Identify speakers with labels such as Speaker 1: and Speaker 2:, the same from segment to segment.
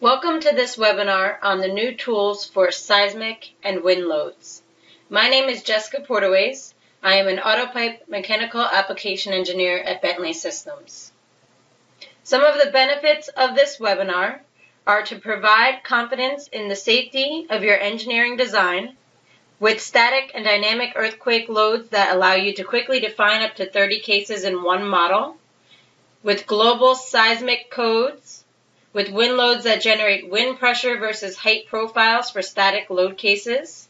Speaker 1: Welcome to this webinar on the new tools for seismic and wind loads. My name is Jessica Portaways. I am an autopipe mechanical application engineer at Bentley Systems. Some of the benefits of this webinar are to provide confidence in the safety of your engineering design with static and dynamic earthquake loads that allow you to quickly define up to 30 cases in one model, with global seismic codes with wind loads that generate wind pressure versus height profiles for static load cases,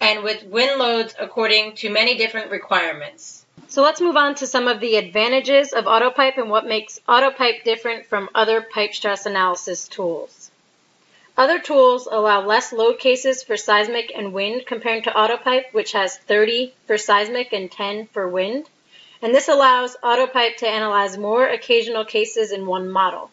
Speaker 1: and with wind loads according to many different requirements. So let's move on to some of the advantages of AutoPipe and what makes AutoPipe different from other pipe stress analysis tools. Other tools allow less load cases for seismic and wind compared to AutoPipe, which has 30 for seismic and 10 for wind. And this allows AutoPipe to analyze more occasional cases in one model.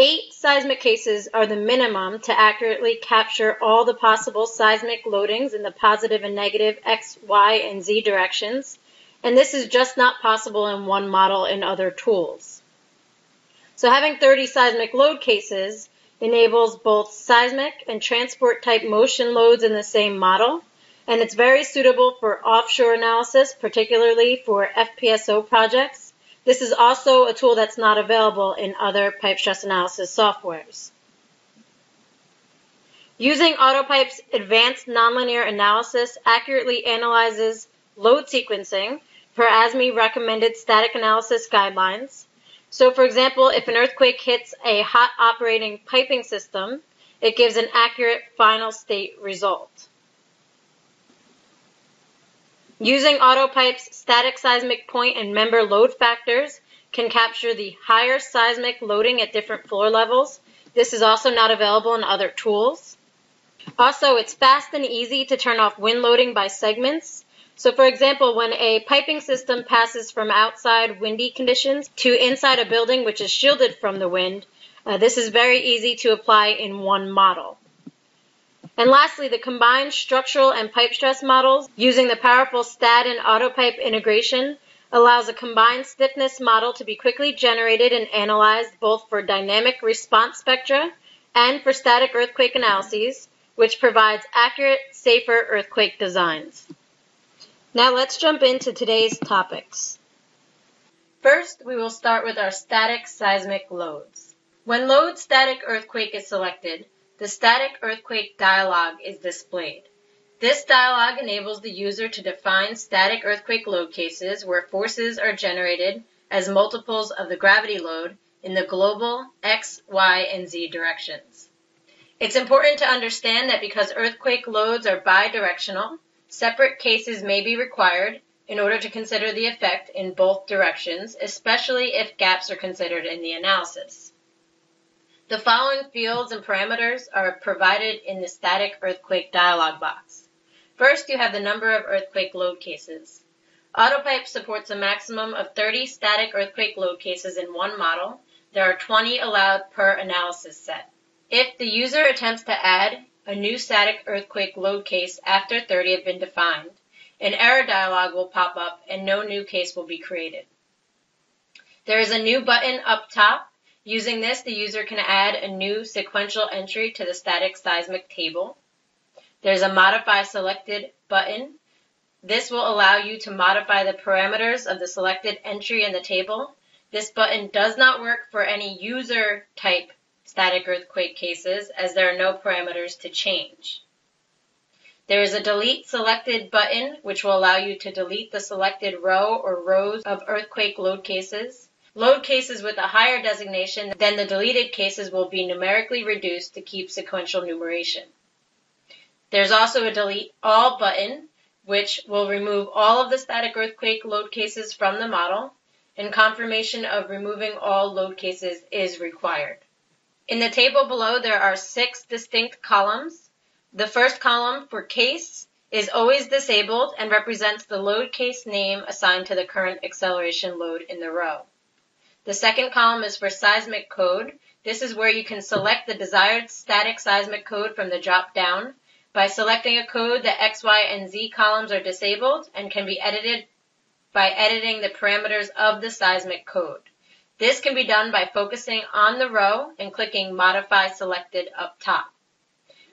Speaker 1: Eight seismic cases are the minimum to accurately capture all the possible seismic loadings in the positive and negative X, Y, and Z directions, and this is just not possible in one model in other tools. So having 30 seismic load cases enables both seismic and transport type motion loads in the same model, and it's very suitable for offshore analysis, particularly for FPSO projects this is also a tool that's not available in other pipe stress analysis softwares. Using AutoPipe's advanced nonlinear analysis accurately analyzes load sequencing per ASME recommended static analysis guidelines. So for example, if an earthquake hits a hot operating piping system, it gives an accurate final state result. Using AutoPipe's static seismic point and member load factors can capture the higher seismic loading at different floor levels. This is also not available in other tools. Also, it's fast and easy to turn off wind loading by segments. So for example, when a piping system passes from outside windy conditions to inside a building which is shielded from the wind, uh, this is very easy to apply in one model. And lastly, the combined structural and pipe stress models using the powerful STAAD and AutoPipe integration allows a combined stiffness model to be quickly generated and analyzed both for dynamic response spectra and for static earthquake analyses, which provides accurate, safer earthquake designs. Now let's jump into today's topics. First, we will start with our static seismic loads. When load static earthquake is selected, the static earthquake dialog is displayed. This dialog enables the user to define static earthquake load cases where forces are generated as multiples of the gravity load in the global X, Y, and Z directions. It's important to understand that because earthquake loads are bidirectional, separate cases may be required in order to consider the effect in both directions, especially if gaps are considered in the analysis. The following fields and parameters are provided in the static earthquake dialog box. First, you have the number of earthquake load cases. AutoPipe supports a maximum of 30 static earthquake load cases in one model. There are 20 allowed per analysis set. If the user attempts to add a new static earthquake load case after 30 have been defined, an error dialog will pop up and no new case will be created. There is a new button up top Using this, the user can add a new sequential entry to the static seismic table. There's a Modify Selected button. This will allow you to modify the parameters of the selected entry in the table. This button does not work for any user type static earthquake cases as there are no parameters to change. There is a delete selected button which will allow you to delete the selected row or rows of earthquake load cases. Load cases with a higher designation than the deleted cases will be numerically reduced to keep sequential numeration. There's also a delete all button, which will remove all of the static earthquake load cases from the model, and confirmation of removing all load cases is required. In the table below, there are six distinct columns. The first column for case is always disabled and represents the load case name assigned to the current acceleration load in the row. The second column is for seismic code. This is where you can select the desired static seismic code from the drop down. By selecting a code, the X, Y, and Z columns are disabled and can be edited by editing the parameters of the seismic code. This can be done by focusing on the row and clicking Modify Selected up top.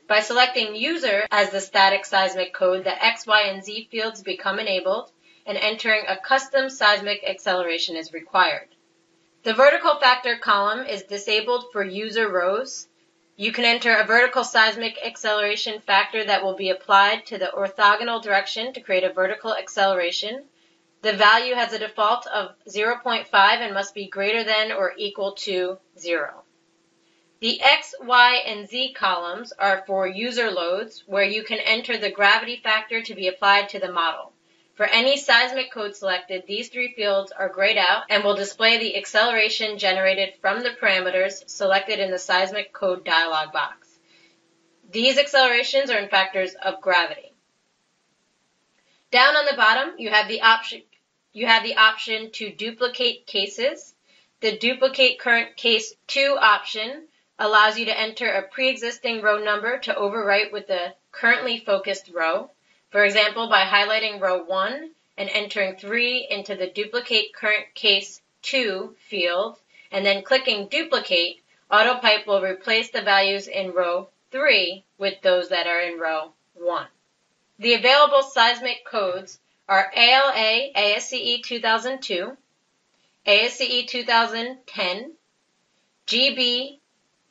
Speaker 1: By selecting User as the static seismic code, the X, Y, and Z fields become enabled, and entering a custom seismic acceleration is required. The vertical factor column is disabled for user rows. You can enter a vertical seismic acceleration factor that will be applied to the orthogonal direction to create a vertical acceleration. The value has a default of 0.5 and must be greater than or equal to 0. The X, Y, and Z columns are for user loads, where you can enter the gravity factor to be applied to the model. For any seismic code selected, these three fields are grayed out and will display the acceleration generated from the parameters selected in the seismic code dialog box. These accelerations are in factors of gravity. Down on the bottom, you have the option you have the option to duplicate cases. The duplicate current case 2 option allows you to enter a pre-existing row number to overwrite with the currently focused row. For example, by highlighting row 1 and entering 3 into the duplicate current case 2 field, and then clicking duplicate, AutoPipe will replace the values in row 3 with those that are in row 1. The available seismic codes are ALA ASCE 2002, ASCE 2010, GB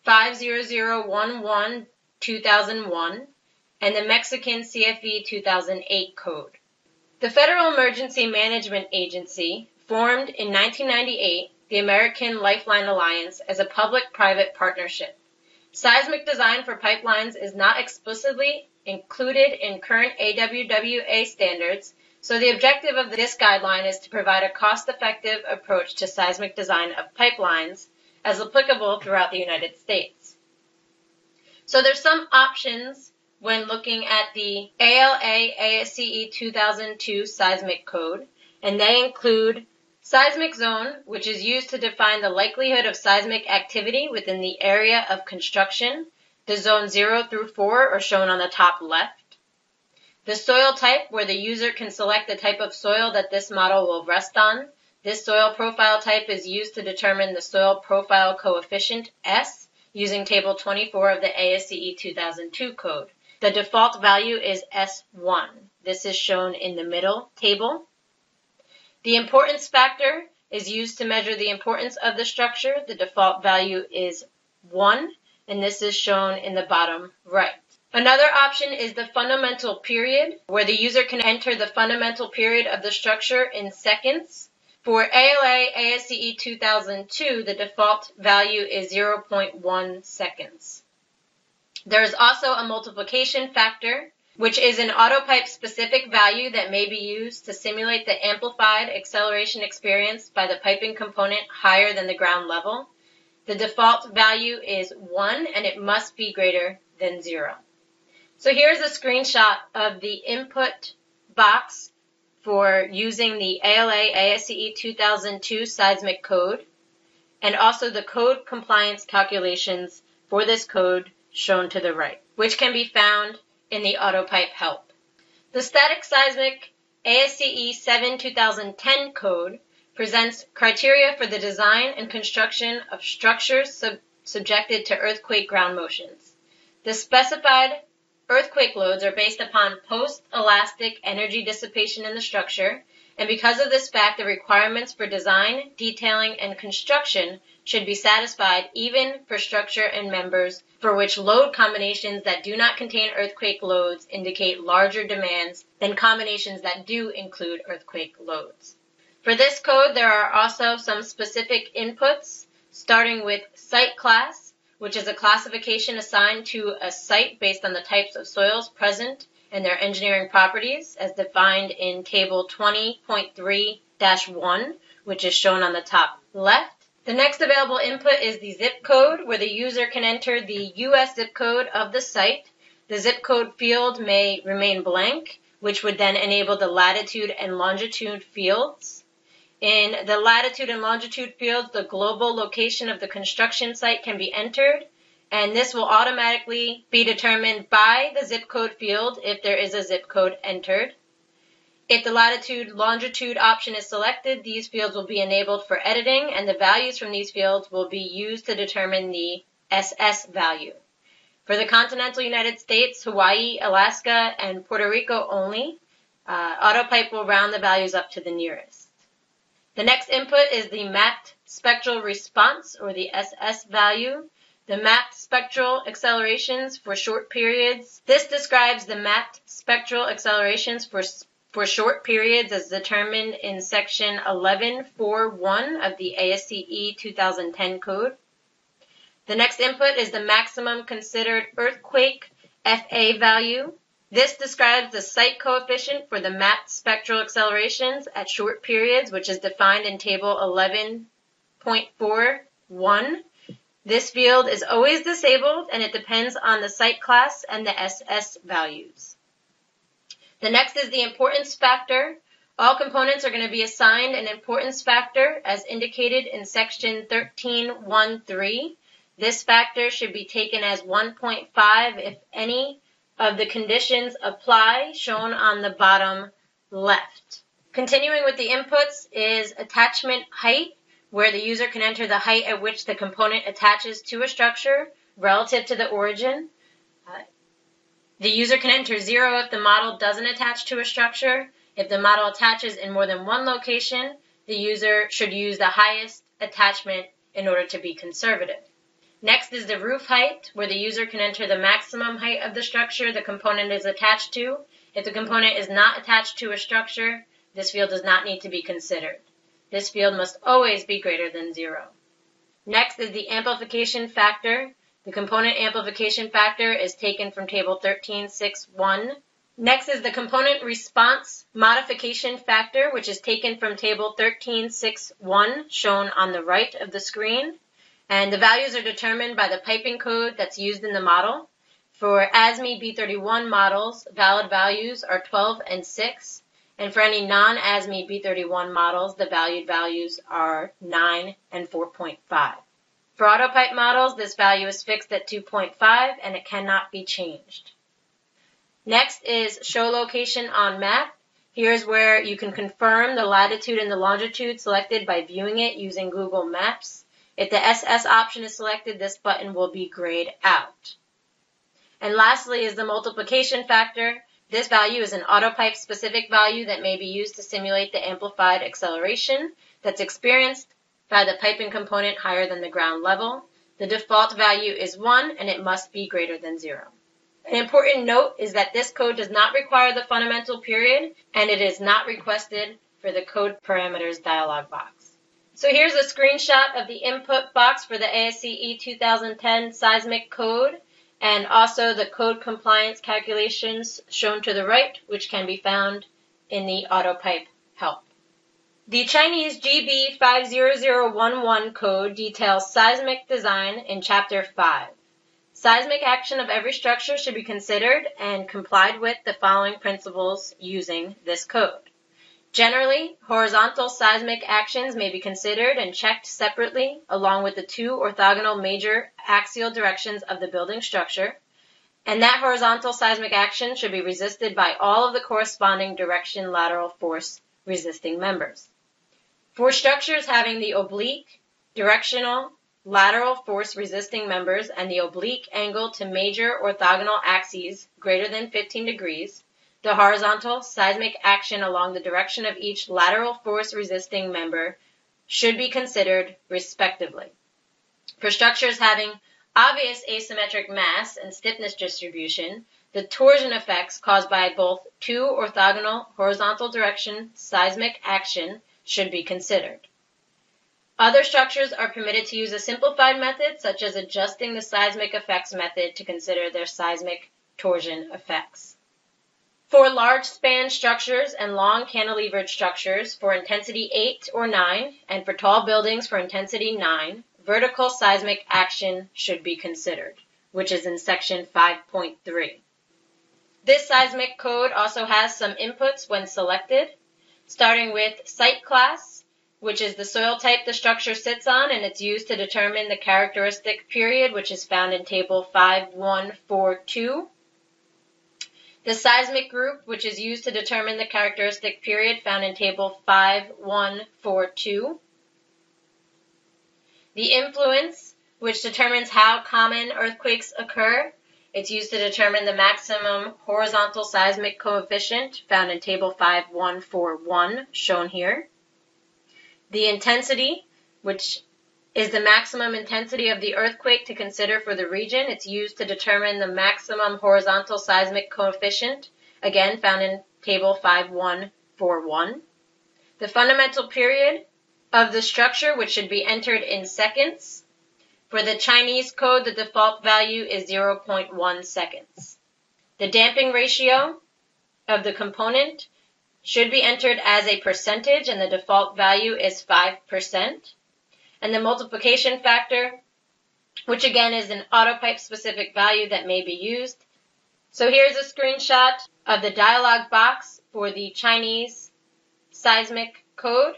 Speaker 1: 50011 2001 and the Mexican CFE 2008 code. The Federal Emergency Management Agency formed in 1998 the American Lifeline Alliance as a public-private partnership. Seismic design for pipelines is not explicitly included in current AWWA standards, so the objective of this guideline is to provide a cost-effective approach to seismic design of pipelines as applicable throughout the United States. So there's some options when looking at the ALA ASCE 2002 seismic code, and they include seismic zone, which is used to define the likelihood of seismic activity within the area of construction. The zone 0 through 4 are shown on the top left. The soil type, where the user can select the type of soil that this model will rest on. This soil profile type is used to determine the soil profile coefficient S using table 24 of the ASCE 2002 code. The default value is S1. This is shown in the middle table. The importance factor is used to measure the importance of the structure. The default value is 1, and this is shown in the bottom right. Another option is the fundamental period, where the user can enter the fundamental period of the structure in seconds. For ALA ASCE 2002, the default value is 0.1 seconds. There is also a multiplication factor, which is an autopipe specific value that may be used to simulate the amplified acceleration experienced by the piping component higher than the ground level. The default value is 1 and it must be greater than 0. So here's a screenshot of the input box for using the ALA ASCE 2002 seismic code and also the code compliance calculations for this code shown to the right, which can be found in the AutoPipe help. The static seismic ASCE 7 2010 code presents criteria for the design and construction of structures sub- subjected to earthquake ground motions. The specified Earthquake loads are based upon post-elastic energy dissipation in the structure, and because of this fact, the requirements for design, detailing, and construction should be satisfied even for structure and members for which load combinations that do not contain earthquake loads indicate larger demands than combinations that do include earthquake loads. For this code, there are also some specific inputs, starting with site class, which is a classification assigned to a site based on the types of soils present and their engineering properties as defined in table 20.3-1, which is shown on the top left. The next available input is the zip code, where the user can enter the US zip code of the site. The zip code field may remain blank, which would then enable the latitude and longitude fields. In the latitude and longitude fields, the global location of the construction site can be entered, and this will automatically be determined by the zip code field if there is a zip code entered. If the latitude longitude option is selected, these fields will be enabled for editing and the values from these fields will be used to determine the SS value. For the continental United States, Hawaii, Alaska, and Puerto Rico only, uh, AutoPipe will round the values up to the nearest. The next input is the mapped spectral response, or the SS value. The mapped spectral accelerations for short periods. This describes the mapped spectral accelerations for for short periods as determined in section 1141 of the ASCE 2010 code. The next input is the maximum considered earthquake FA value. This describes the site coefficient for the mapped spectral accelerations at short periods, which is defined in table 11.41. This field is always disabled and it depends on the site class and the SS values. The next is the importance factor. All components are going to be assigned an importance factor as indicated in section 13.1.3. This factor should be taken as 1.5 if any of the conditions apply shown on the bottom left. Continuing with the inputs is attachment height, where the user can enter the height at which the component attaches to a structure relative to the origin. The user can enter zero if the model doesn't attach to a structure. If the model attaches in more than one location, the user should use the highest attachment in order to be conservative. Next is the roof height, where the user can enter the maximum height of the structure the component is attached to. If the component is not attached to a structure, this field does not need to be considered. This field must always be greater than zero. Next is the amplification factor. The component amplification factor is taken from table 13.6.1. Next is the component response modification factor, which is taken from table 13.6.1, shown on the right of the screen. And the values are determined by the piping code that's used in the model. For ASME B31 models, valid values are 12 and 6. And for any non-ASME B31 models, the valued values are 9 and 4.5. For AutoPipe models, this value is fixed at 2.5 and it cannot be changed. Next is show location on map. Here's where you can confirm the latitude and the longitude selected by viewing it using Google Maps. If the SS option is selected, this button will be grayed out. And lastly is the multiplication factor. This value is an autopipe specific value that may be used to simulate the amplified acceleration that's experienced by the piping component higher than the ground level. The default value is 1 and it must be greater than 0. An important note is that this code does not require the fundamental period and it is not requested for the code parameters dialog box. So here's a screenshot of the input box for the ASCE 2010 seismic code and also the code compliance calculations shown to the right, which can be found in the AutoPipe help. The Chinese GB 50011 code details seismic design in Chapter 5. Seismic action of every structure should be considered and complied with the following principles using this code. Generally, horizontal seismic actions may be considered and checked separately along with the two orthogonal major axial directions of the building structure, and that horizontal seismic action should be resisted by all of the corresponding direction lateral force resisting members. For structures having the oblique, directional, lateral force resisting members and the oblique angle to major orthogonal axes greater than 15 degrees, the horizontal seismic action along the direction of each lateral force resisting member should be considered respectively. For structures having obvious asymmetric mass and stiffness distribution, the torsion effects caused by both two orthogonal horizontal direction seismic action should be considered. Other structures are permitted to use a simplified method, such as adjusting the seismic effects method to consider their seismic torsion effects. For large span structures and long cantilevered structures for intensity 8 or 9, and for tall buildings for intensity 9, vertical seismic action should be considered, which is in section 5.3. This seismic code also has some inputs when selected, starting with site class, which is the soil type the structure sits on, and it's used to determine the characteristic period, which is found in table 5142. The seismic group, which is used to determine the characteristic period found in table 5142. The influence, which determines how common earthquakes occur. It's used to determine the maximum horizontal seismic coefficient found in table 5141, shown here. The intensity, which is the maximum intensity of the earthquake to consider for the region. It's used to determine the maximum horizontal seismic coefficient, again found in table 5141. The fundamental period of the structure, which should be entered in seconds. For the Chinese code, the default value is 0.1 seconds. The damping ratio of the component should be entered as a percentage and the default value is 5% and the multiplication factor, which again is an autopipe specific value that may be used. So here's a screenshot of the dialog box for the Chinese seismic code.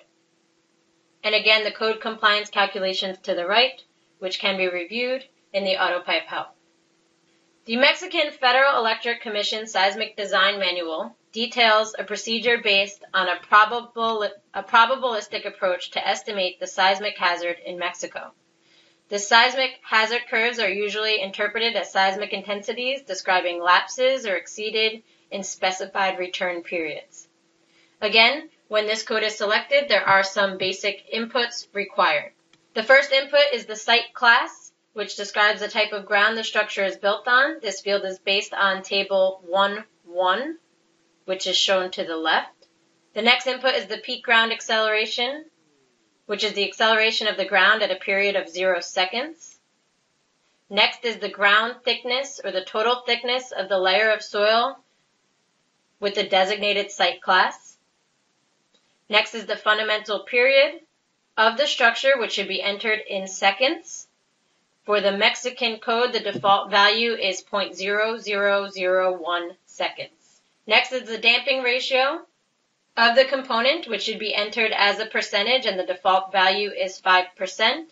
Speaker 1: And again, the code compliance calculations to the right, which can be reviewed in the autopipe help. The Mexican Federal Electric Commission Seismic Design Manual details a procedure based on a, probable, a probabilistic approach to estimate the seismic hazard in Mexico. The seismic hazard curves are usually interpreted as seismic intensities describing lapses or exceeded in specified return periods. Again, when this code is selected, there are some basic inputs required. The first input is the site class, which describes the type of ground the structure is built on. This field is based on table 1.1 which is shown to the left. The next input is the peak ground acceleration, which is the acceleration of the ground at a period of zero seconds. Next is the ground thickness or the total thickness of the layer of soil with the designated site class. Next is the fundamental period of the structure, which should be entered in seconds. For the Mexican code, the default value is 0.0001 seconds. Next is the damping ratio of the component, which should be entered as a percentage, and the default value is 5%.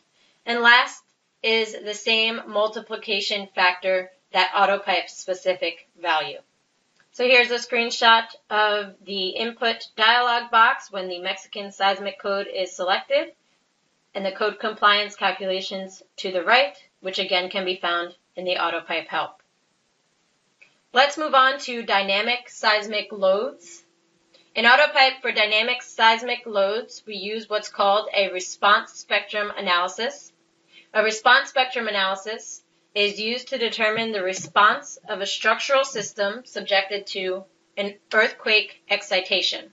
Speaker 1: And last is the same multiplication factor, that autopipe specific value. So here's a screenshot of the input dialog box when the Mexican seismic code is selected and the code compliance calculations to the right, which again can be found in the autopipe help. Let's move on to dynamic seismic loads. In AutoPipe for dynamic seismic loads, we use what's called a response spectrum analysis. A response spectrum analysis is used to determine the response of a structural system subjected to an earthquake excitation.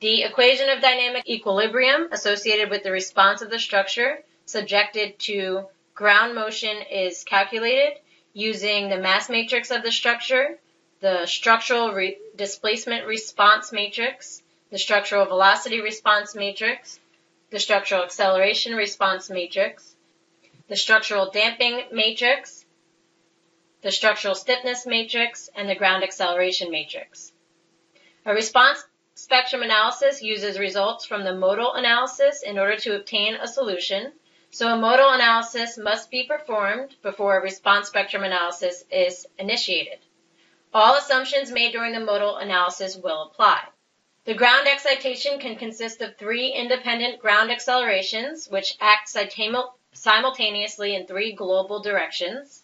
Speaker 1: The equation of dynamic equilibrium associated with the response of the structure subjected to ground motion is calculated using the mass matrix of the structure, the structural re- displacement response matrix, the structural velocity response matrix, the structural acceleration response matrix, the structural damping matrix, the structural stiffness matrix, and the ground acceleration matrix. A response spectrum analysis uses results from the modal analysis in order to obtain a solution so a modal analysis must be performed before a response spectrum analysis is initiated. All assumptions made during the modal analysis will apply. The ground excitation can consist of three independent ground accelerations, which act simultaneously in three global directions.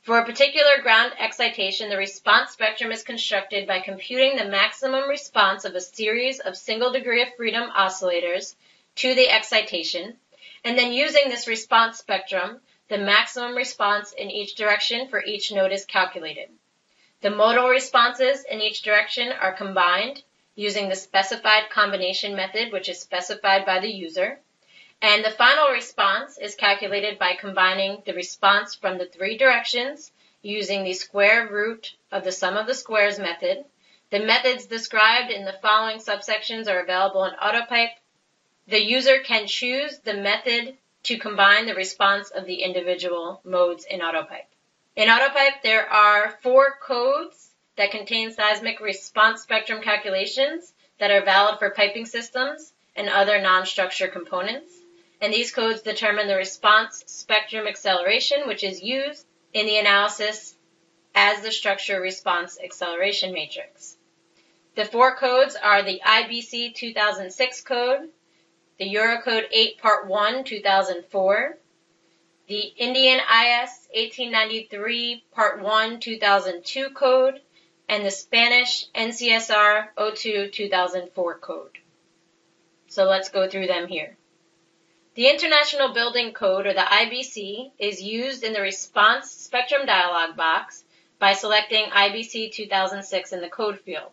Speaker 1: For a particular ground excitation, the response spectrum is constructed by computing the maximum response of a series of single degree of freedom oscillators to the excitation, and then using this response spectrum, the maximum response in each direction for each node is calculated. The modal responses in each direction are combined using the specified combination method, which is specified by the user. And the final response is calculated by combining the response from the three directions using the square root of the sum of the squares method. The methods described in the following subsections are available in AutoPipe the user can choose the method to combine the response of the individual modes in AutoPipe. In AutoPipe, there are four codes that contain seismic response spectrum calculations that are valid for piping systems and other non-structure components. And these codes determine the response spectrum acceleration, which is used in the analysis as the structure response acceleration matrix. The four codes are the IBC 2006 code, the Eurocode 8 Part 1 2004, the Indian IS 1893 Part 1 2002 code, and the Spanish NCSR 02 2004 code. So let's go through them here. The International Building Code, or the IBC, is used in the Response Spectrum dialog box by selecting IBC 2006 in the code field.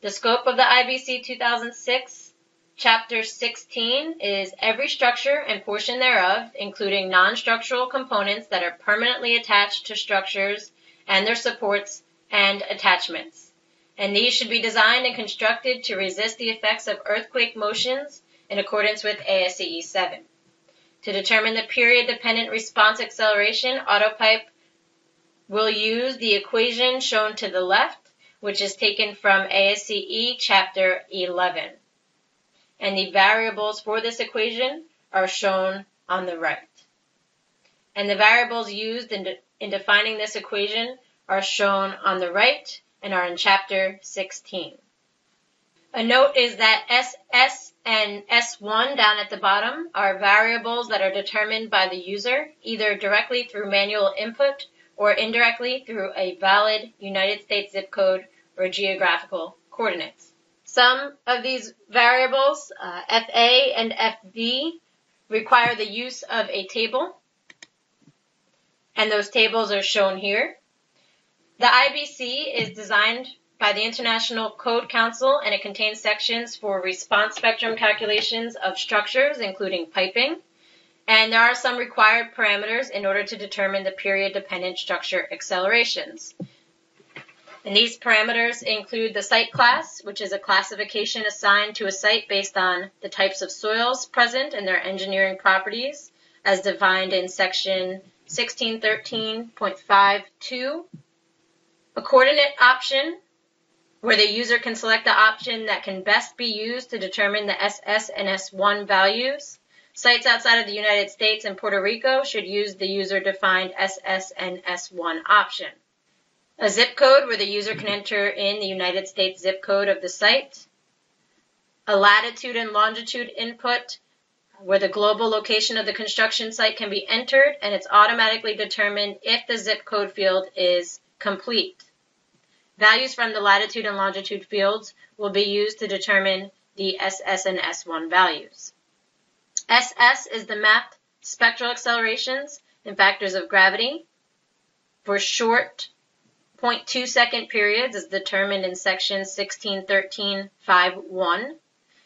Speaker 1: The scope of the IBC 2006 Chapter 16 is every structure and portion thereof, including non-structural components that are permanently attached to structures and their supports and attachments. And these should be designed and constructed to resist the effects of earthquake motions in accordance with ASCE 7. To determine the period-dependent response acceleration, AutoPipe will use the equation shown to the left, which is taken from ASCE Chapter 11 and the variables for this equation are shown on the right. And the variables used in, de in defining this equation are shown on the right and are in chapter 16. A note is that SS and S1 down at the bottom are variables that are determined by the user either directly through manual input or indirectly through a valid United States zip code or geographical coordinates. Some of these variables, uh, FA and FV, require the use of a table, and those tables are shown here. The IBC is designed by the International Code Council and it contains sections for response spectrum calculations of structures, including piping. And there are some required parameters in order to determine the period dependent structure accelerations. And these parameters include the site class, which is a classification assigned to a site based on the types of soils present and their engineering properties, as defined in section 1613.52. A coordinate option, where the user can select the option that can best be used to determine the SS and S1 values. Sites outside of the United States and Puerto Rico should use the user-defined SS and S1 option a zip code where the user can enter in the United States zip code of the site, a latitude and longitude input where the global location of the construction site can be entered and it's automatically determined if the zip code field is complete. Values from the latitude and longitude fields will be used to determine the SS and S1 values. SS is the mapped spectral accelerations and factors of gravity. For short 0.2 second periods is determined in section 1613.5.1,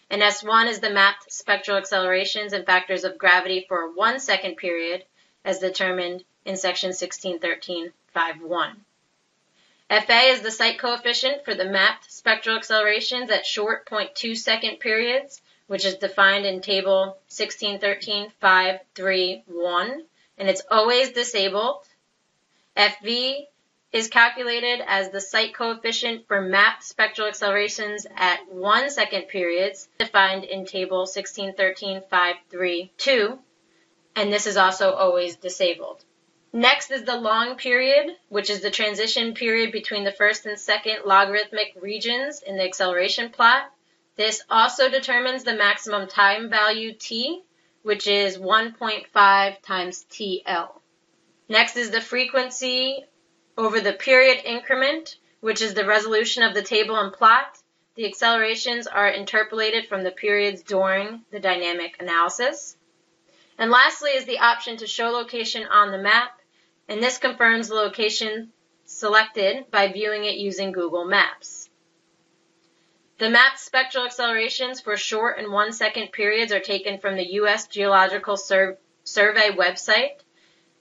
Speaker 1: and S1 is the mapped spectral accelerations and factors of gravity for one second period as determined in section 1613.5.1. FA is the site coefficient for the mapped spectral accelerations at short 0.2 second periods, which is defined in table 1613.5.3.1, and it's always disabled. FV is calculated as the site coefficient for mapped spectral accelerations at one second periods, defined in table 1613.532, and this is also always disabled. Next is the long period, which is the transition period between the first and second logarithmic regions in the acceleration plot. This also determines the maximum time value t, which is 1.5 times TL. Next is the frequency over the period increment, which is the resolution of the table and plot, the accelerations are interpolated from the periods during the dynamic analysis. And lastly is the option to show location on the map, and this confirms the location selected by viewing it using Google Maps. The mapped spectral accelerations for short and one second periods are taken from the U.S. Geological Sur Survey website.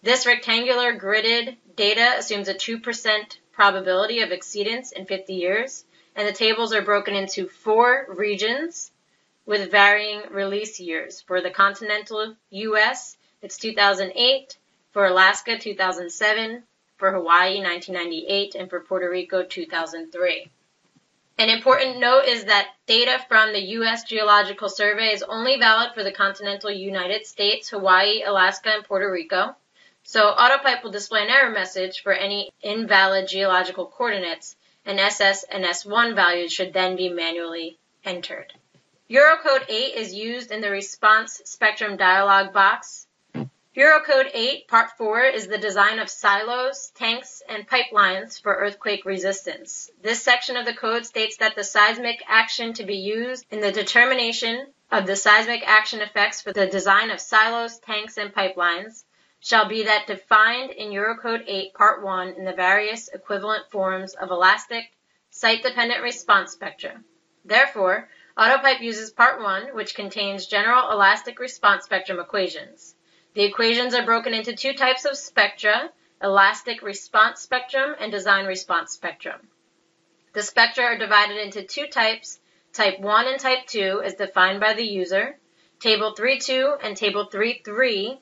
Speaker 1: This rectangular gridded data assumes a 2% probability of exceedance in 50 years, and the tables are broken into four regions with varying release years. For the continental U.S., it's 2008, for Alaska, 2007, for Hawaii, 1998, and for Puerto Rico, 2003. An important note is that data from the U.S. Geological Survey is only valid for the continental United States, Hawaii, Alaska, and Puerto Rico. So AutoPipe will display an error message for any invalid geological coordinates, and SS and S1 values should then be manually entered. Eurocode 8 is used in the response spectrum dialog box. Eurocode 8 Part 4 is the design of silos, tanks, and pipelines for earthquake resistance. This section of the code states that the seismic action to be used in the determination of the seismic action effects for the design of silos, tanks, and pipelines shall be that defined in Eurocode 8 Part 1 in the various equivalent forms of elastic, site-dependent response spectra. Therefore, AutoPipe uses Part 1, which contains general elastic response spectrum equations. The equations are broken into two types of spectra, elastic response spectrum and design response spectrum. The spectra are divided into two types, type 1 and type 2 as defined by the user. Table 3.2 and Table 3.3,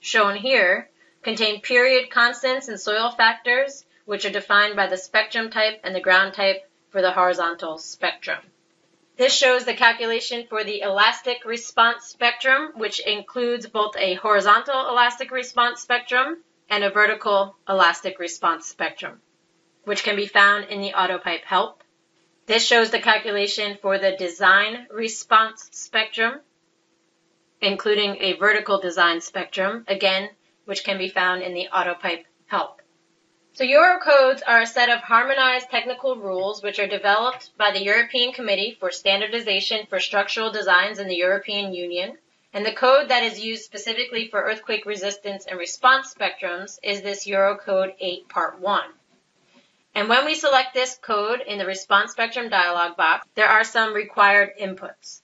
Speaker 1: shown here, contain period constants and soil factors, which are defined by the spectrum type and the ground type for the horizontal spectrum. This shows the calculation for the elastic response spectrum, which includes both a horizontal elastic response spectrum and a vertical elastic response spectrum, which can be found in the AutoPipe help. This shows the calculation for the design response spectrum, including a vertical design spectrum, again, which can be found in the AutoPipe help. So Eurocodes are a set of harmonized technical rules which are developed by the European Committee for Standardization for Structural Designs in the European Union. And the code that is used specifically for earthquake resistance and response spectrums is this Eurocode 8 Part 1. And when we select this code in the response spectrum dialog box, there are some required inputs.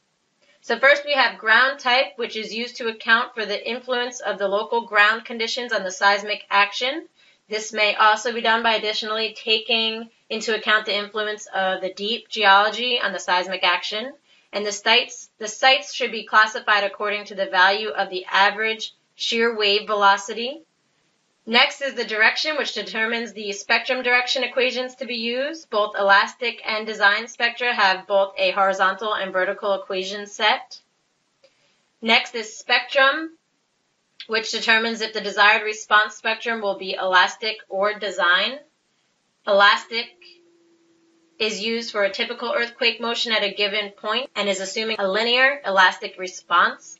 Speaker 1: So first we have ground type, which is used to account for the influence of the local ground conditions on the seismic action this may also be done by additionally taking into account the influence of the deep geology on the seismic action, and the sites, the sites should be classified according to the value of the average shear wave velocity. Next is the direction, which determines the spectrum direction equations to be used. Both elastic and design spectra have both a horizontal and vertical equation set. Next is spectrum, which determines if the desired response spectrum will be elastic or design. Elastic is used for a typical earthquake motion at a given point and is assuming a linear elastic response.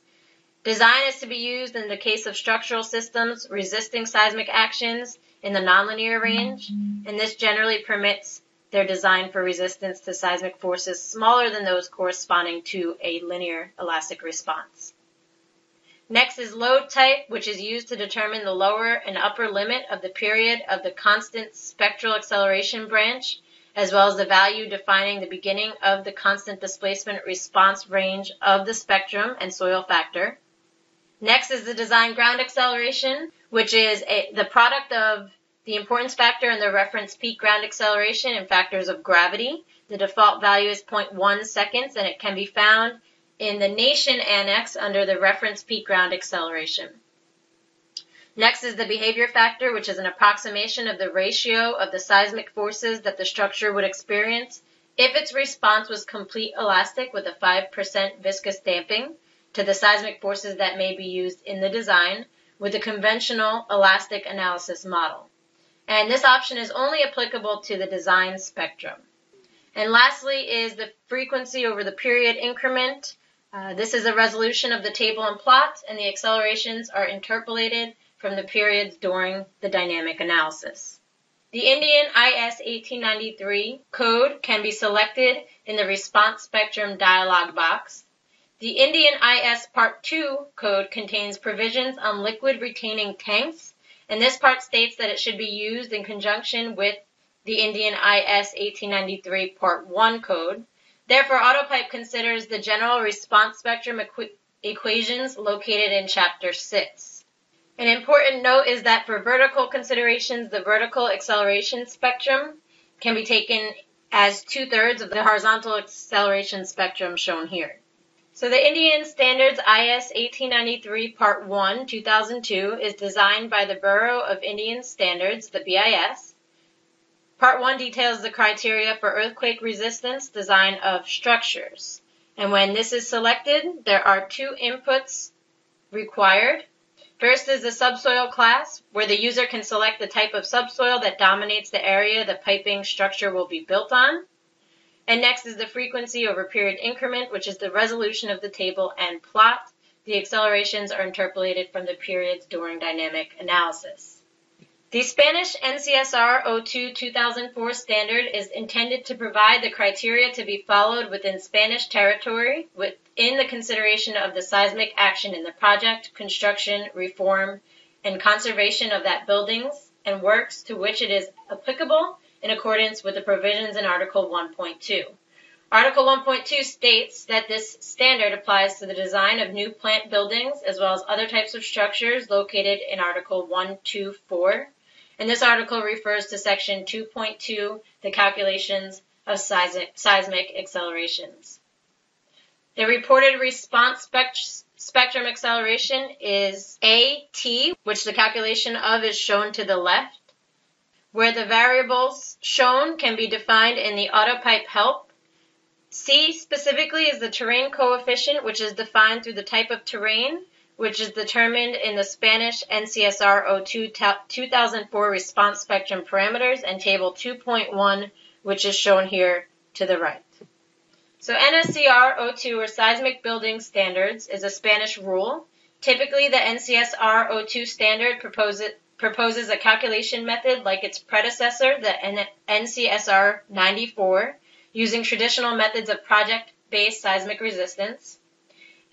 Speaker 1: Design is to be used in the case of structural systems resisting seismic actions in the nonlinear range, and this generally permits their design for resistance to seismic forces smaller than those corresponding to a linear elastic response. Next is load type, which is used to determine the lower and upper limit of the period of the constant spectral acceleration branch, as well as the value defining the beginning of the constant displacement response range of the spectrum and soil factor. Next is the design ground acceleration, which is a, the product of the importance factor and the reference peak ground acceleration and factors of gravity. The default value is 0.1 seconds and it can be found in the nation annex under the reference peak ground acceleration. Next is the behavior factor, which is an approximation of the ratio of the seismic forces that the structure would experience if its response was complete elastic with a 5% viscous damping to the seismic forces that may be used in the design with a conventional elastic analysis model. And this option is only applicable to the design spectrum. And lastly is the frequency over the period increment uh, this is a resolution of the table and plot, and the accelerations are interpolated from the periods during the dynamic analysis. The Indian IS 1893 code can be selected in the response spectrum dialog box. The Indian IS Part 2 code contains provisions on liquid retaining tanks, and this part states that it should be used in conjunction with the Indian IS 1893 Part 1 code. Therefore, AutoPipe considers the general response spectrum equ- equations located in Chapter 6. An important note is that for vertical considerations, the vertical acceleration spectrum can be taken as two-thirds of the horizontal acceleration spectrum shown here. So the Indian Standards IS 1893 Part 1 2002 is designed by the Bureau of Indian Standards, the BIS, Part 1 details the criteria for earthquake resistance design of structures. And when this is selected, there are two inputs required. First is the subsoil class, where the user can select the type of subsoil that dominates the area the piping structure will be built on. And next is the frequency over period increment, which is the resolution of the table and plot. The accelerations are interpolated from the periods during dynamic analysis. The Spanish NCSR 02 2004 standard is intended to provide the criteria to be followed within Spanish territory within the consideration of the seismic action in the project, construction, reform, and conservation of that buildings and works to which it is applicable in accordance with the provisions in Article 1.2. Article 1.2 states that this standard applies to the design of new plant buildings as well as other types of structures located in Article 124 and this article refers to section 2.2, the calculations of seismic, accelerations. The reported response spect- spectrum acceleration is AT, which the calculation of is shown to the left, where the variables shown can be defined in the autopipe help. C specifically is the terrain coefficient, which is defined through the type of terrain, which is determined in the Spanish NCSR 02 2004 response spectrum parameters and table 2.1, which is shown here to the right. So NSCR 02 or seismic building standards is a Spanish rule. Typically the NCSR 02 standard proposes, proposes a calculation method like its predecessor, the NCSR 94, using traditional methods of project-based seismic resistance.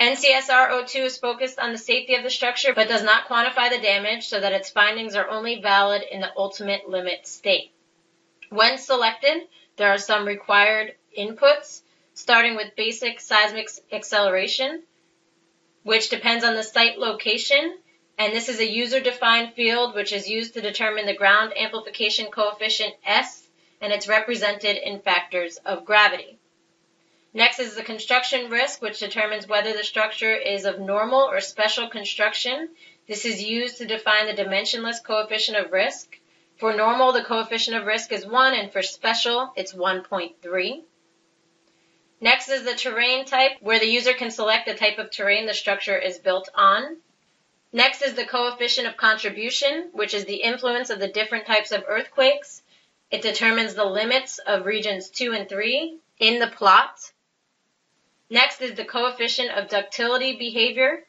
Speaker 1: NCSR 02 is focused on the safety of the structure but does not quantify the damage so that its findings are only valid in the ultimate limit state. When selected, there are some required inputs, starting with basic seismic acceleration, which depends on the site location, and this is a user-defined field which is used to determine the ground amplification coefficient S, and it's represented in factors of gravity. Next is the construction risk, which determines whether the structure is of normal or special construction. This is used to define the dimensionless coefficient of risk. For normal, the coefficient of risk is 1, and for special, it's 1.3. Next is the terrain type, where the user can select the type of terrain the structure is built on. Next is the coefficient of contribution, which is the influence of the different types of earthquakes. It determines the limits of regions 2 and 3 in the plot. Next is the coefficient of ductility behavior,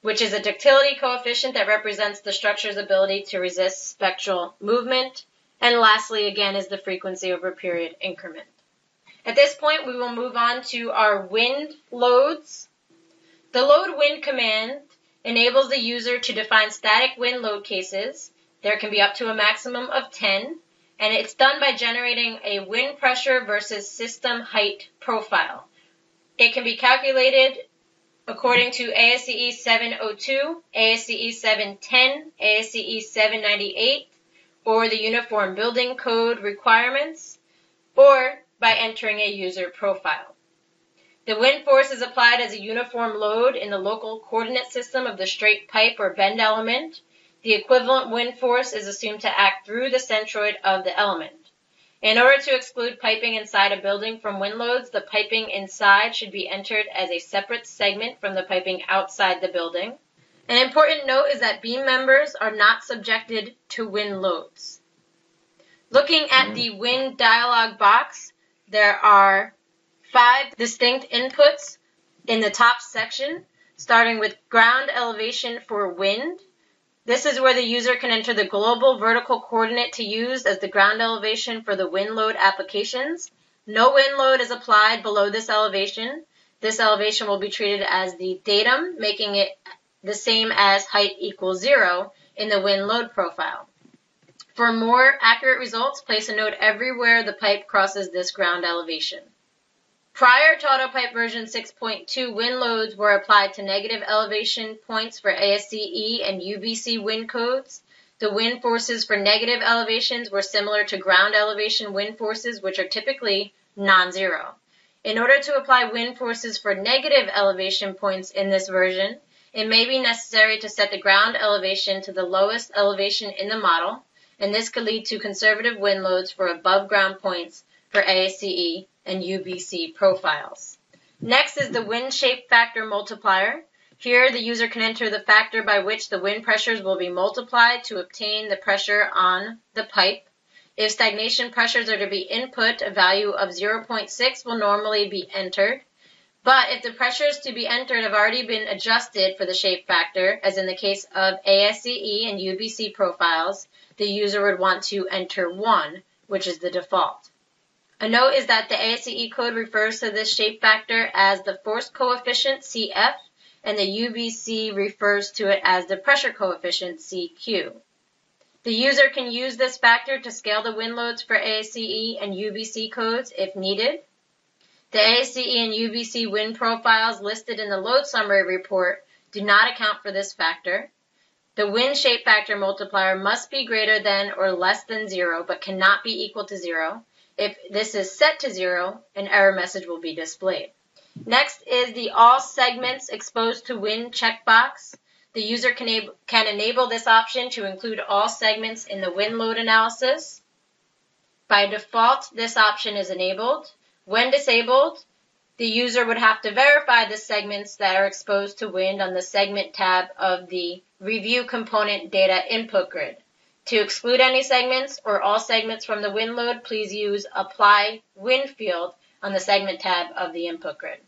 Speaker 1: which is a ductility coefficient that represents the structure's ability to resist spectral movement. And lastly, again, is the frequency over period increment. At this point, we will move on to our wind loads. The load wind command enables the user to define static wind load cases. There can be up to a maximum of 10, and it's done by generating a wind pressure versus system height profile. It can be calculated according to ASCE 702, ASCE 710, ASCE 798, or the Uniform Building Code requirements, or by entering a user profile. The wind force is applied as a uniform load in the local coordinate system of the straight pipe or bend element. The equivalent wind force is assumed to act through the centroid of the element. In order to exclude piping inside a building from wind loads, the piping inside should be entered as a separate segment from the piping outside the building. An important note is that beam members are not subjected to wind loads. Looking at the mm-hmm. wind dialog box, there are five distinct inputs in the top section, starting with ground elevation for wind, this is where the user can enter the global vertical coordinate to use as the ground elevation for the wind load applications. No wind load is applied below this elevation. This elevation will be treated as the datum, making it the same as height equals zero in the wind load profile. For more accurate results, place a note everywhere the pipe crosses this ground elevation. Prior to AutoPipe version 6.2, wind loads were applied to negative elevation points for ASCE and UBC wind codes. The wind forces for negative elevations were similar to ground elevation wind forces, which are typically non-zero. In order to apply wind forces for negative elevation points in this version, it may be necessary to set the ground elevation to the lowest elevation in the model, and this could lead to conservative wind loads for above ground points for ASCE and UBC profiles. Next is the wind shape factor multiplier. Here, the user can enter the factor by which the wind pressures will be multiplied to obtain the pressure on the pipe. If stagnation pressures are to be input, a value of 0.6 will normally be entered. But if the pressures to be entered have already been adjusted for the shape factor, as in the case of ASCE and UBC profiles, the user would want to enter 1, which is the default. A note is that the ASCE code refers to this shape factor as the force coefficient CF, and the UBC refers to it as the pressure coefficient CQ. The user can use this factor to scale the wind loads for ASCE and UBC codes if needed. The ASCE and UBC wind profiles listed in the load summary report do not account for this factor. The wind shape factor multiplier must be greater than or less than zero, but cannot be equal to zero. If this is set to zero, an error message will be displayed. Next is the All Segments Exposed to Wind checkbox. The user can, can enable this option to include all segments in the wind load analysis. By default, this option is enabled. When disabled, the user would have to verify the segments that are exposed to wind on the segment tab of the Review Component Data Input Grid. To exclude any segments or all segments from the wind load, please use Apply Wind Field on the segment tab of the input grid.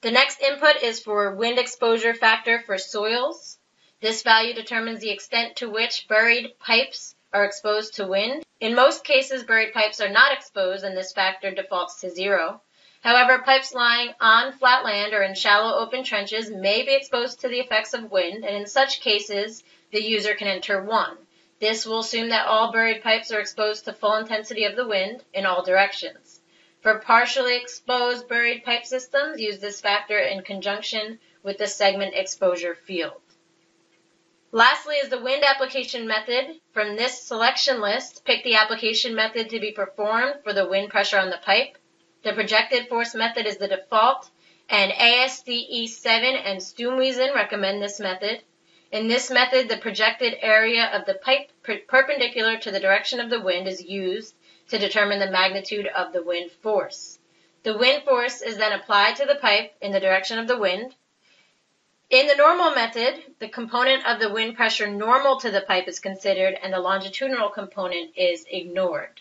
Speaker 1: The next input is for wind exposure factor for soils. This value determines the extent to which buried pipes are exposed to wind. In most cases, buried pipes are not exposed and this factor defaults to zero. However, pipes lying on flat land or in shallow open trenches may be exposed to the effects of wind, and in such cases, the user can enter 1. This will assume that all buried pipes are exposed to full intensity of the wind in all directions. For partially exposed buried pipe systems, use this factor in conjunction with the segment exposure field. Lastly is the wind application method. From this selection list, pick the application method to be performed for the wind pressure on the pipe. The projected force method is the default, and ASCE7 and Stoomwezen recommend this method. In this method, the projected area of the pipe perpendicular to the direction of the wind is used to determine the magnitude of the wind force. The wind force is then applied to the pipe in the direction of the wind. In the normal method, the component of the wind pressure normal to the pipe is considered and the longitudinal component is ignored.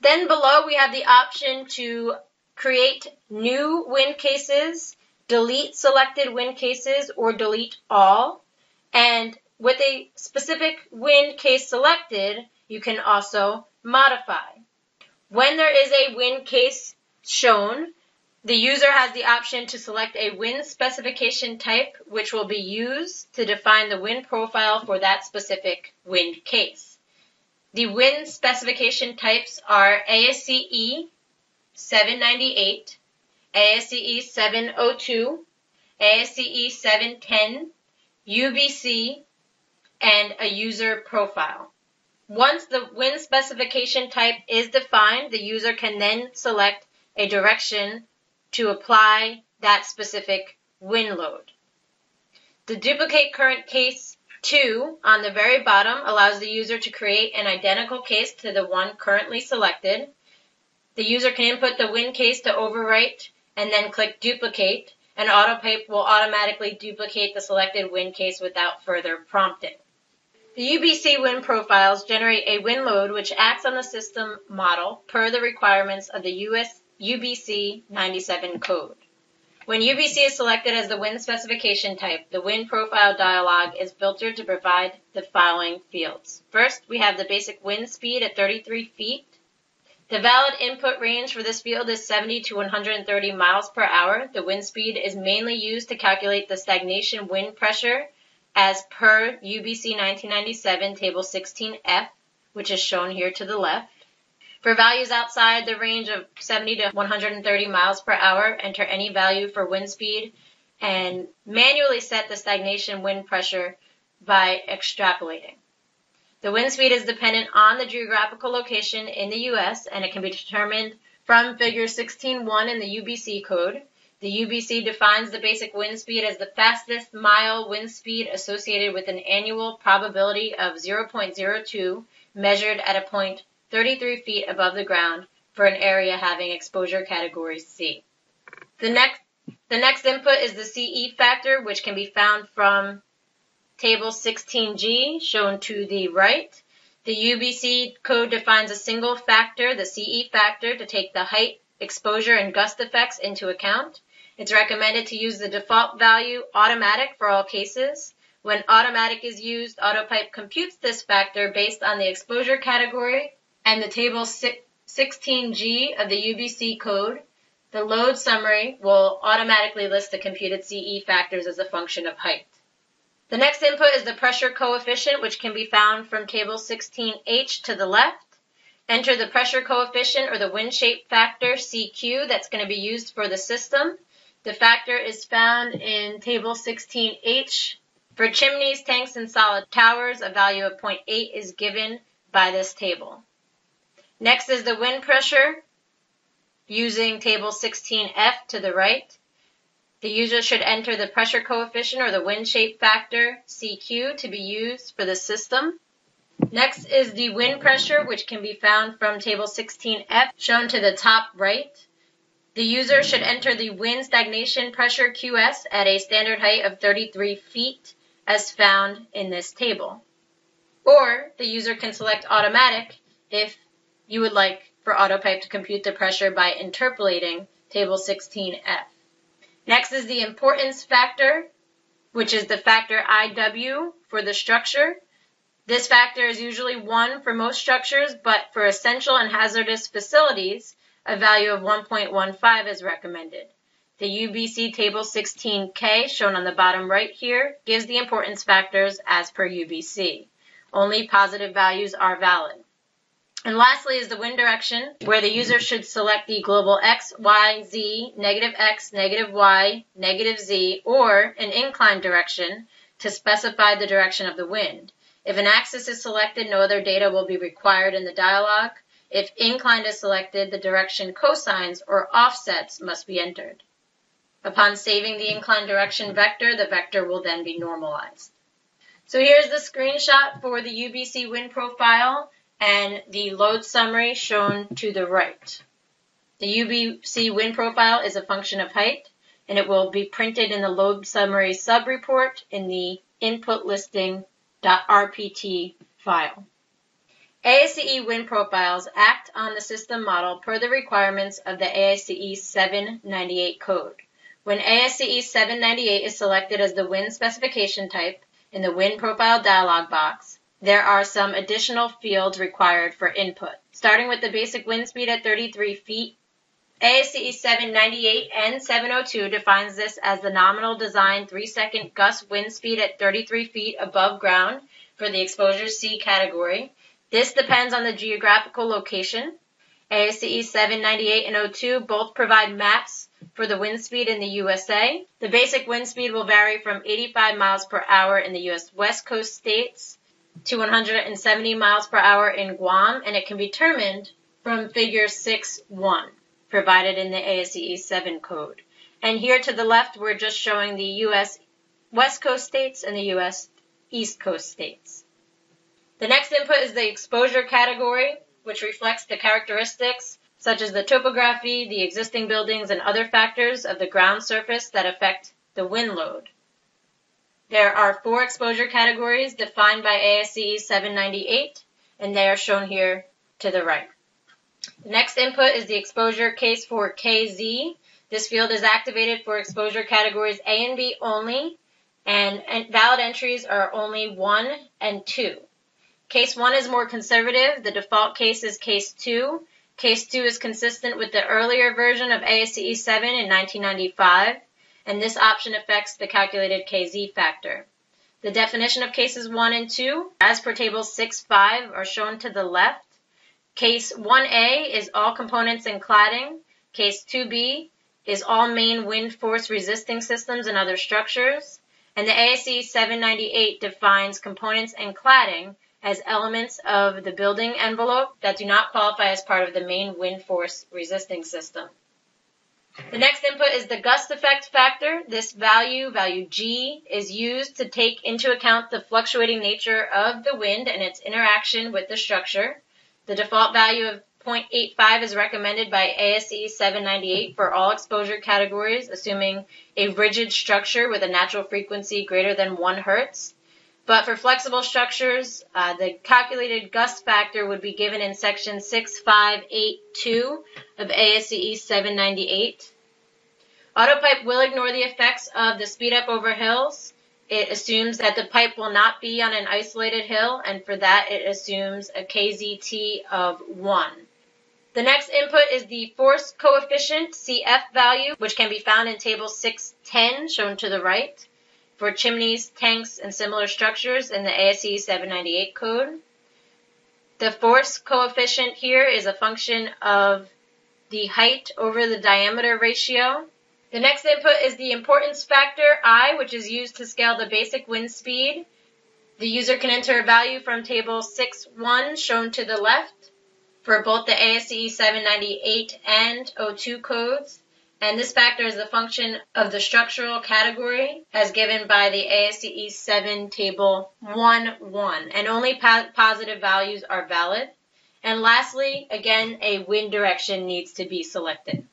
Speaker 1: Then below we have the option to create new wind cases, delete selected wind cases, or delete all. And with a specific wind case selected, you can also modify. When there is a wind case shown, the user has the option to select a wind specification type, which will be used to define the wind profile for that specific wind case. The wind specification types are ASCE 798, ASCE 702, ASCE 710, UBC, and a user profile. Once the wind specification type is defined, the user can then select a direction to apply that specific wind load. The duplicate current case 2 on the very bottom allows the user to create an identical case to the one currently selected. The user can input the wind case to overwrite and then click duplicate and AutoPipe will automatically duplicate the selected wind case without further prompting. The UBC wind profiles generate a wind load which acts on the system model per the requirements of the US UBC 97 code. When UBC is selected as the wind specification type, the wind profile dialog is filtered to provide the following fields. First, we have the basic wind speed at 33 feet. The valid input range for this field is 70 to 130 miles per hour. The wind speed is mainly used to calculate the stagnation wind pressure as per UBC 1997 Table 16F, which is shown here to the left. For values outside the range of 70 to 130 miles per hour, enter any value for wind speed and manually set the stagnation wind pressure by extrapolating. The wind speed is dependent on the geographical location in the U.S. and it can be determined from figure 16.1 in the UBC code. The UBC defines the basic wind speed as the fastest mile wind speed associated with an annual probability of 0.02 measured at a point 33 feet above the ground for an area having exposure category C. The next The next input is the CE factor, which can be found from table 16G, shown to the right. The UBC code defines a single factor, the CE factor, to take the height, exposure, and gust effects into account. It's recommended to use the default value automatic for all cases. When automatic is used, AutoPipe computes this factor based on the exposure category and the table 16G of the UBC code. The load summary will automatically list the computed CE factors as a function of height. The next input is the pressure coefficient, which can be found from table 16H to the left. Enter the pressure coefficient or the wind shape factor, CQ, that's going to be used for the system. The factor is found in table 16H. For chimneys, tanks, and solid towers, a value of 0.8 is given by this table. Next is the wind pressure using table 16F to the right. The user should enter the pressure coefficient or the wind shape factor, CQ, to be used for the system. Next is the wind pressure, which can be found from table 16F, shown to the top right. The user should enter the wind stagnation pressure QS at a standard height of 33 feet, as found in this table. Or the user can select automatic if you would like for AutoPipe to compute the pressure by interpolating table 16F. Next is the importance factor, which is the factor IW for the structure. This factor is usually 1 for most structures, but for essential and hazardous facilities, a value of 1.15 is recommended. The UBC table 16K, shown on the bottom right here, gives the importance factors as per UBC. Only positive values are valid. And lastly is the wind direction, where the user should select the global X, Y, Z, negative X, negative Y, negative Z, or an inclined direction to specify the direction of the wind. If an axis is selected, no other data will be required in the dialog. If inclined is selected, the direction cosines or offsets must be entered. Upon saving the inclined direction vector, the vector will then be normalized. So here's the screenshot for the UBC wind profile and the load summary shown to the right. The UBC wind profile is a function of height, and it will be printed in the load summary subreport in the input listing.rpt file. ASCE wind profiles act on the system model per the requirements of the ASCE 798 code. When ASCE 798 is selected as the wind specification type in the wind profile dialog box, there are some additional fields required for input. Starting with the basic wind speed at 33 feet, ASCE 798 and 702 defines this as the nominal design 3 second gust wind speed at 33 feet above ground for the exposure C category. This depends on the geographical location. ASCE 798 and 02 both provide maps for the wind speed in the USA. The basic wind speed will vary from 85 miles per hour in the US West Coast states to 170 miles per hour in Guam, and it can be determined from figure 6-1 provided in the ASCE 7 code. And here to the left, we're just showing the U.S. West Coast states and the U.S. East Coast states. The next input is the exposure category, which reflects the characteristics such as the topography, the existing buildings, and other factors of the ground surface that affect the wind load. There are four exposure categories defined by ASCE 798, and they are shown here to the right. The next input is the exposure case for KZ. This field is activated for exposure categories A and B only, and, valid entries are only 1 and 2. Case 1 is more conservative. The default case is case 2. Case 2 is consistent with the earlier version of ASCE 7 in 1995 and this option affects the calculated KZ factor. The definition of cases 1 and 2, as per table 6.5, are shown to the left. Case 1A is all components and cladding. Case 2B is all main wind force resisting systems and other structures. And the ASCE 798 defines components and cladding as elements of the building envelope that do not qualify as part of the main wind force resisting system. The next input is the gust effect factor. This value, value G, is used to take into account the fluctuating nature of the wind and its interaction with the structure. The default value of 0.85 is recommended by ASCE 798 for all exposure categories, assuming a rigid structure with a natural frequency greater than 1 hertz. But for flexible structures, uh, the calculated gust factor would be given in section 6582 of ASCE 798. Autopipe will ignore the effects of the speed up over hills. It assumes that the pipe will not be on an isolated hill, and for that it assumes a KZT of 1. The next input is the force coefficient, CF value, which can be found in table 610, shown to the right, for chimneys, tanks, and similar structures in the ASCE 798 code. The force coefficient here is a function of the height over the diameter ratio. The next input is the importance factor, I, which is used to scale the basic wind speed. The user can enter a value from table 6.1 shown to the left for both the ASCE 798 and 02 codes. And this factor is the function of the structural category as given by the ASCE 7 table 1.1. And only po positive values are valid. And lastly, again, a wind direction needs to be selected.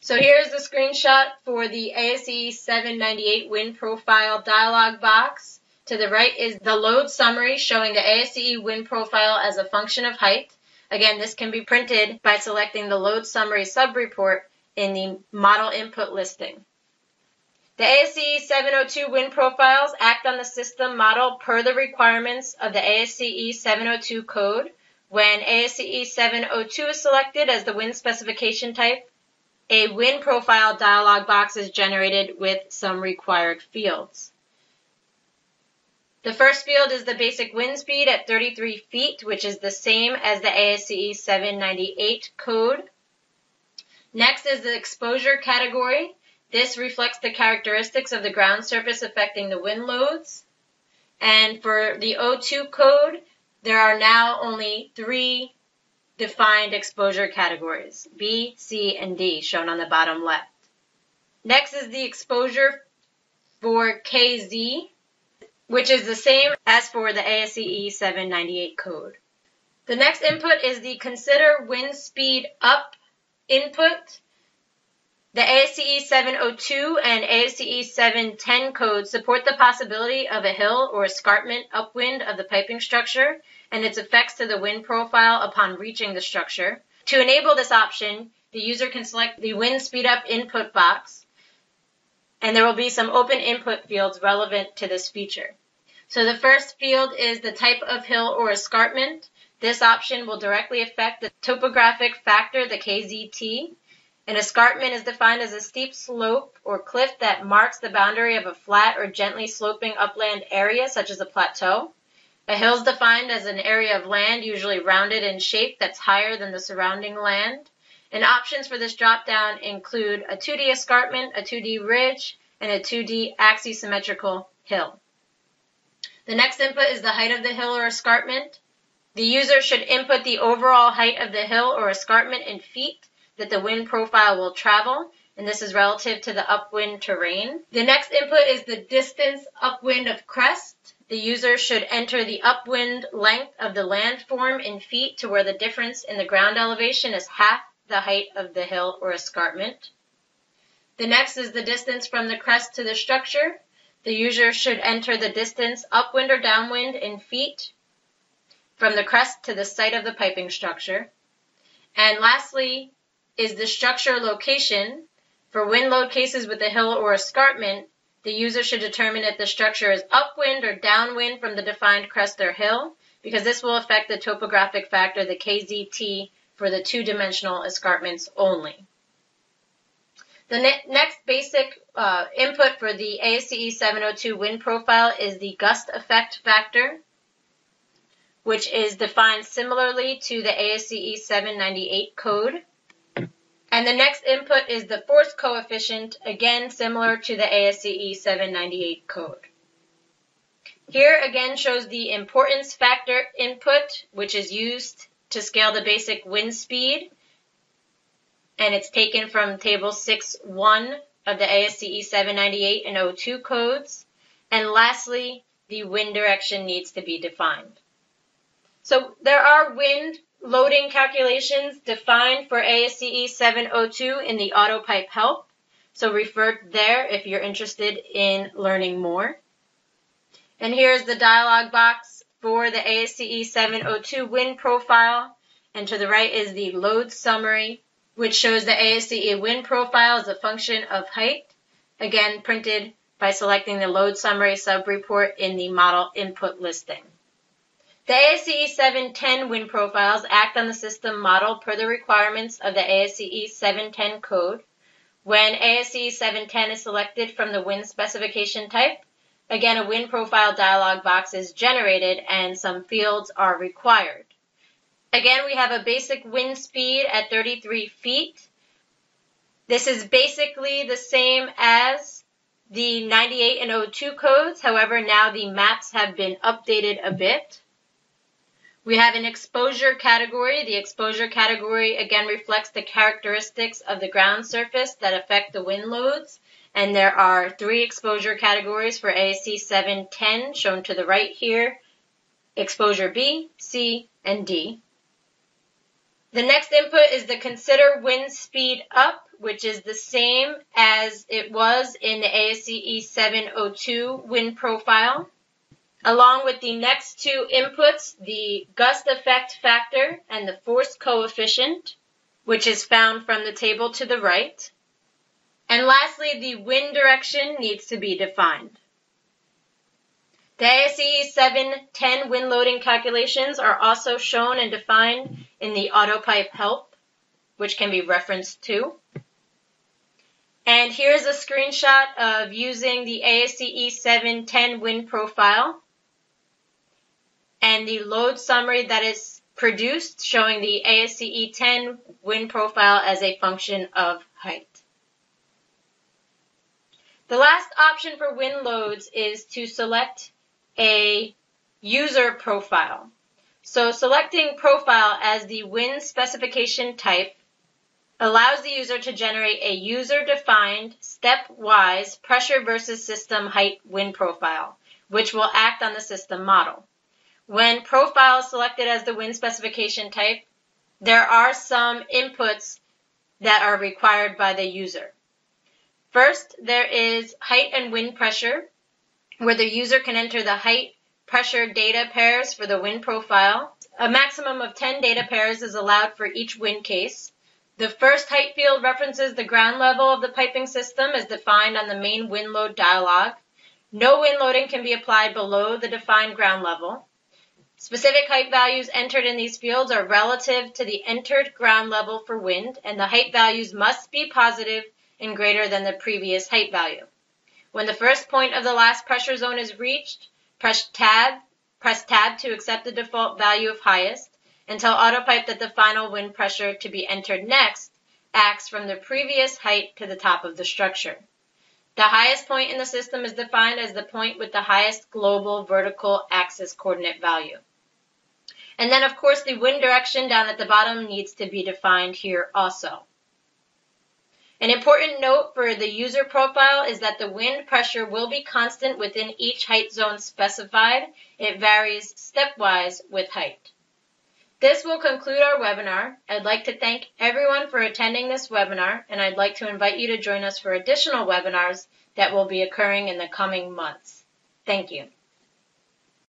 Speaker 1: So here's the screenshot for the ASCE 798 wind profile dialog box. To the right is the load summary showing the ASCE wind profile as a function of height. Again, this can be printed by selecting the load summary subreport in the model input listing. The ASCE 702 wind profiles act on the system model per the requirements of the ASCE 702 code. When ASCE 702 is selected as the wind specification type, a wind profile dialog box is generated with some required fields. The first field is the basic wind speed at 33 feet, which is the same as the ASCE 798 code. Next is the exposure category. This reflects the characteristics of the ground surface affecting the wind loads. And for the O2 code, there are now only three defined exposure categories, B, C, and D, shown on the bottom left. Next is the exposure for KZ, which is the same as for the ASCE 798 code. The next input is the consider wind speed up input. The ASCE 702 and ASCE 710 codes support the possibility of a hill or escarpment upwind of the piping structure and its effects to the wind profile upon reaching the structure. To enable this option, the user can select the wind speed up input box, and there will be some open input fields relevant to this feature. So the first field is the type of hill or escarpment. This option will directly affect the topographic factor, the KZT. An escarpment is defined as a steep slope or cliff that marks the boundary of a flat or gently sloping upland area, such as a plateau. A hill is defined as an area of land, usually rounded in shape, that's higher than the surrounding land. And options for this dropdown include a 2D escarpment, a 2D ridge, and a 2D axisymmetrical hill. The next input is the height of the hill or escarpment. The user should input the overall height of the hill or escarpment in feet that the wind profile will travel, and this is relative to the upwind terrain. The next input is the distance upwind of crest. The user should enter the upwind length of the landform in feet to where the difference in the ground elevation is half the height of the hill or escarpment. The next is the distance from the crest to the structure. The user should enter the distance upwind or downwind in feet from the crest to the site of the piping structure. And lastly is the structure location. For wind load cases with a hill or escarpment, the user should determine if the structure is upwind or downwind from the defined crest or hill, because this will affect the topographic factor, the KZT, for the two-dimensional escarpments only. The ne next basic uh, input for the ASCE 702 wind profile is the gust effect factor, which is defined similarly to the ASCE 798 code. And the next input is the force coefficient, again similar to the ASCE 798 code. Here again shows the importance factor input, which is used to scale the basic wind speed. And it's taken from table 6.1 of the ASCE 798 and 02 codes. And lastly, the wind direction needs to be defined. So there are wind loading calculations defined for ASCE 702 in the AutoPipe help. So refer there if you're interested in learning more. And here's the dialog box for the ASCE 702 wind profile. And to the right is the load summary, which shows the ASCE wind profile as a function of height. Again, printed by selecting the load summary subreport in the model input listing. The ASCE 710 wind profiles act on the system model per the requirements of the ASCE 710 code. When ASCE 710 is selected from the wind specification type, again a wind profile dialog box is generated and some fields are required. Again, we have a basic wind speed at 33 feet. This is basically the same as the 98 and 02 codes. However, now the maps have been updated a bit. We have an exposure category. The exposure category again reflects the characteristics of the ground surface that affect the wind loads. And there are three exposure categories for ASCE 710 shown to the right here. Exposure B, C, and D. The next input is the consider wind speed up, which is the same as it was in the ASCE 702 wind profile along with the next two inputs, the gust effect factor and the force coefficient, which is found from the table to the right. And lastly, the wind direction needs to be defined. The ASCE 710 wind loading calculations are also shown and defined in the AutoPipe help, which can be referenced to. And here's a screenshot of using the ASCE 710 wind profile and the load summary that is produced showing the ASCE 10 wind profile as a function of height. The last option for wind loads is to select a user profile. So selecting profile as the wind specification type allows the user to generate a user-defined, stepwise pressure versus system height wind profile, which will act on the system model. When profile is selected as the wind specification type, there are some inputs that are required by the user. First, there is height and wind pressure, where the user can enter the height pressure data pairs for the wind profile. A maximum of 10 data pairs is allowed for each wind case. The first height field references the ground level of the piping system as defined on the main wind load dialog. No wind loading can be applied below the defined ground level. Specific height values entered in these fields are relative to the entered ground level for wind, and the height values must be positive and greater than the previous height value. When the first point of the last pressure zone is reached, press tab, press tab to accept the default value of highest, and tell AutoPipe that the final wind pressure to be entered next acts from the previous height to the top of the structure. The highest point in the system is defined as the point with the highest global vertical axis coordinate value. And then of course the wind direction down at the bottom needs to be defined here also. An important note for the user profile is that the wind pressure will be constant within each height zone specified. It varies stepwise with height. This will conclude our webinar. I'd like to thank everyone for attending this webinar, and I'd like to invite you to join us for additional webinars that will be occurring in the coming months. Thank you.